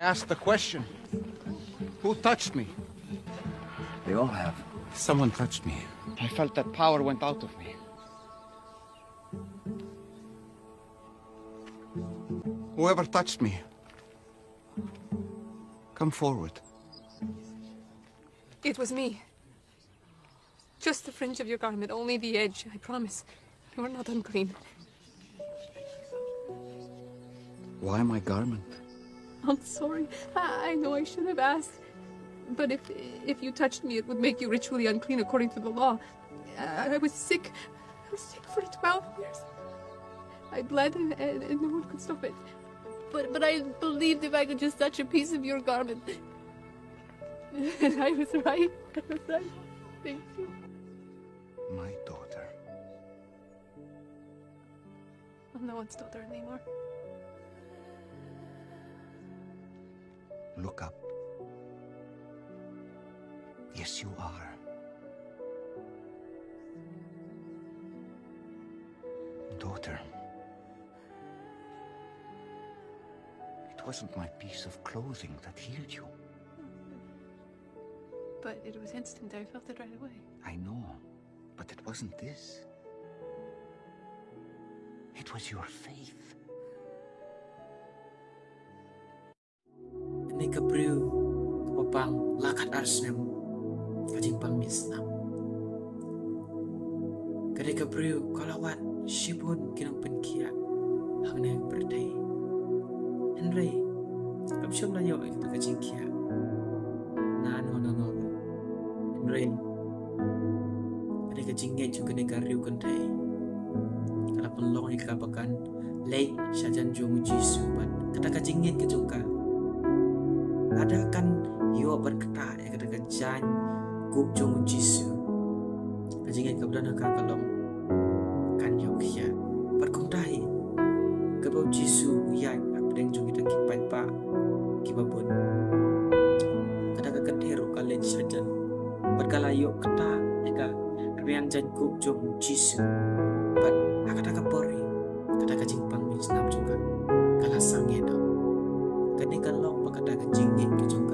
Ask the question. Who touched me? They all have. Someone touched me. I felt that power went out of me. Whoever touched me, come forward. It was me. Just the fringe of your garment, only the edge, I promise. You are not unclean. Why my garment? I'm sorry. I, I know I should have asked. But if if you touched me, it would make you ritually unclean according to the law. I, I was sick. I was sick for 12 years. I bled and, and, and no one could stop it. But but I believed if I could just touch a piece of your garment. And I was right. I was right. Thank you. My daughter. I'm no one's daughter anymore. Look up. Yes, you are. Daughter. It wasn't my piece of clothing that healed you. But it was instant. I felt it right away. I know, but it wasn't this. It was your faith. ay kabriw upang lakat ars nem kading pang misnam. Kada kabriw kalawat shibun kinang penkia ang nang berday. Henry, kapsyom na lah yaw ito kaching kia. Na no no no. Henry, kada kajing ngay chung kada kariw kanday. Kala panlong ikapakan, lay sya janjong jisu, but kada kaching ngay kajungka, adakan ia berkata yang kata kejan kup jong jisu jika kau berada kau kan yuk ya berkontahi kau jisu ia apa jom jong kita kipai pak, kita pun. Kata kau kederu kalian saja. Berkala yuk kata jika kau yang jisu but akan tak lo bekerja dengan jingkit.